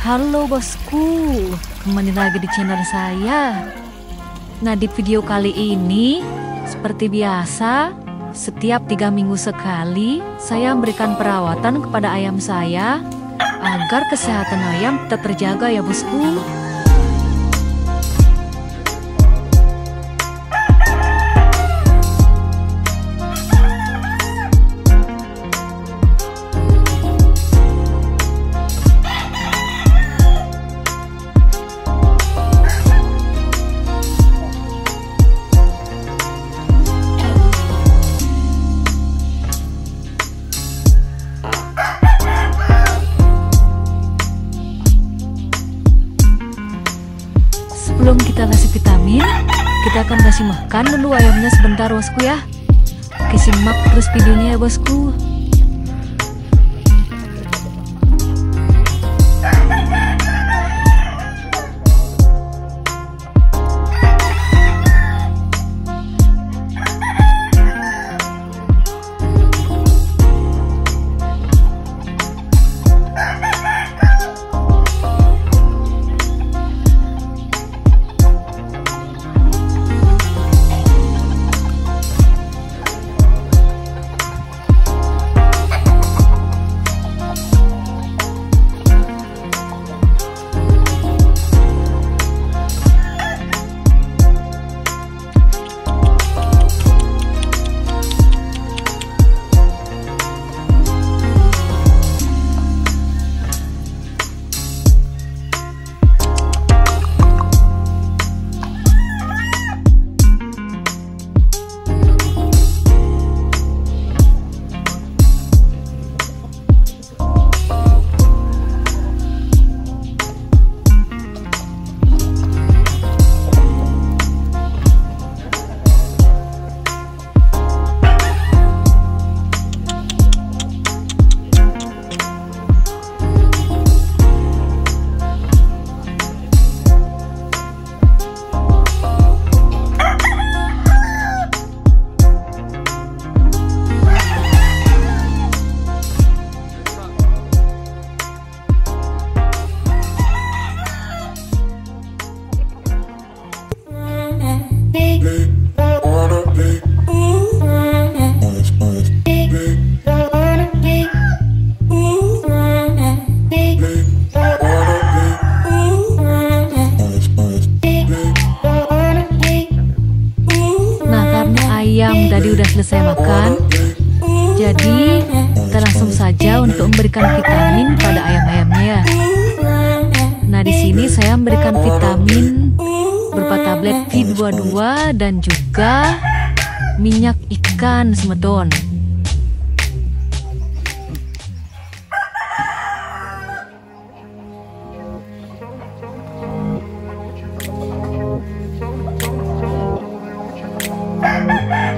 Halo bosku, kembali lagi di channel saya. Nah di video kali ini, seperti biasa, setiap tiga minggu sekali saya memberikan perawatan kepada ayam saya agar kesehatan ayam tetap terjaga ya bosku. Kasih vitamin, kita akan kasih makan dulu ayamnya sebentar bosku ya. Oke simak terus videonya ya bosku. Ayam tadi udah selesai makan, jadi kita langsung saja untuk memberikan vitamin pada ayam-ayamnya ya. Nah di sini saya memberikan vitamin berupa tablet V22 dan juga minyak ikan semeton. Woo!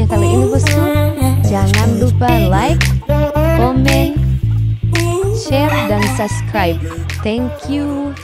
videonya kali ini bosku. Jangan lupa like, komen, share, dan subscribe. Thank you.